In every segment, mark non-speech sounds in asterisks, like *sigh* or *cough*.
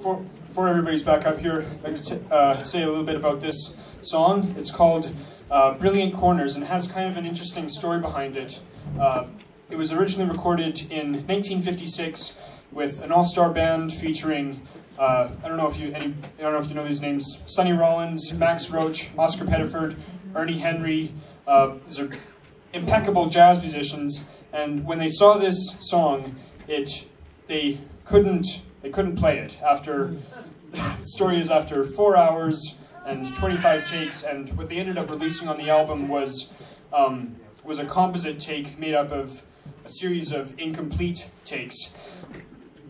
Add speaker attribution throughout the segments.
Speaker 1: before, before everybody's back up here, I'd like to uh, say a little bit about this song. It's called uh, Brilliant Corners and has kind of an interesting story behind it. Uh, it was originally recorded in 1956 with an all-star band featuring uh, I don't know if you any I don't know if you know these names: Sonny Rollins, Max Roach, Oscar Pettiford, Ernie Henry. Uh, these are impeccable jazz musicians, and when they saw this song, it they couldn't they couldn't play it after *laughs* the story is after four hours and 25 takes, and what they ended up releasing on the album was um, was a composite take made up of a series of incomplete takes.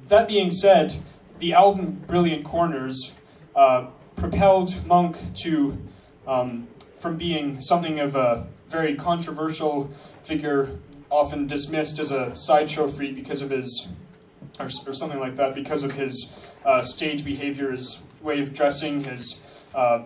Speaker 1: That being said, the album Brilliant Corners uh, propelled Monk to um, from being something of a very controversial figure, often dismissed as a sideshow freak because of his or, or something like that, because of his uh, stage behavior, his way of dressing, his uh,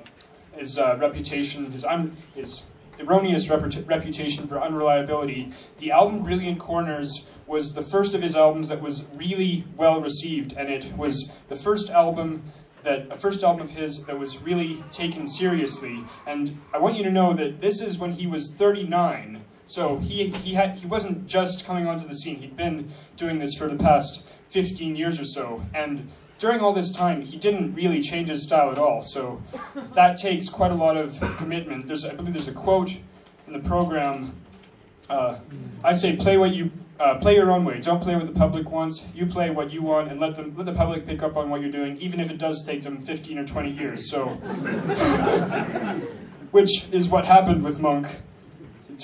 Speaker 1: his uh, reputation, his un- his erroneous reputation for unreliability. The album Brilliant Corners was the first of his albums that was really well received, and it was the first album that a first album of his that was really taken seriously. And I want you to know that this is when he was 39. So he he had he wasn't just coming onto the scene. He'd been doing this for the past 15 years or so, and during all this time, he didn't really change his style at all. So that takes quite a lot of commitment. There's, I believe, there's a quote in the program. Uh, I say, play what you uh, play your own way. Don't play what the public wants. You play what you want, and let them let the public pick up on what you're doing, even if it does take them 15 or 20 years. So, *laughs* which is what happened with Monk.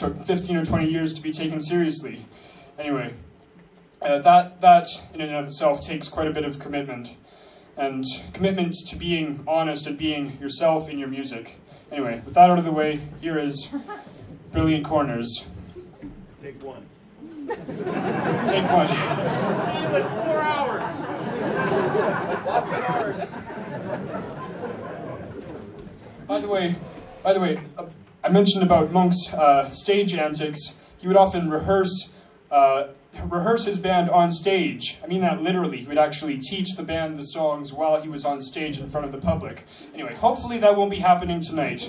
Speaker 1: It took 15 or 20 years to be taken seriously. Anyway, uh, that that in and of itself takes quite a bit of commitment, and commitment to being honest and being yourself in your music. Anyway, with that out of the way, here is Brilliant Corners.
Speaker 2: Take one.
Speaker 1: Take one.
Speaker 2: See you in four hours. hours.
Speaker 1: By the way, by the way, uh, I mentioned about Monk's uh, stage antics. He would often rehearse uh, rehearse his band on stage. I mean that literally. He would actually teach the band the songs while he was on stage in front of the public. Anyway, hopefully that won't be happening tonight.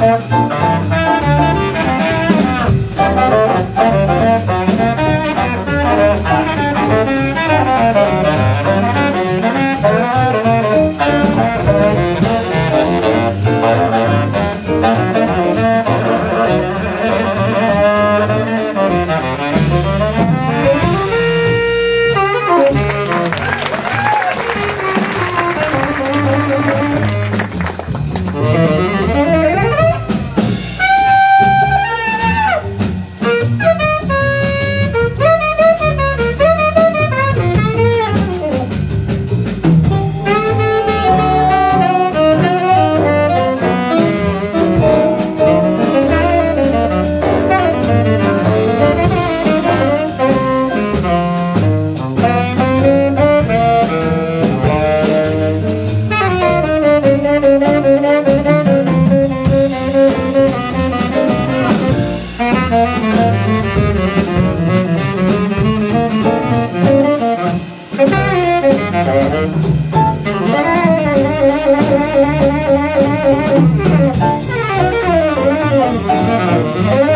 Speaker 3: Yeah. Thank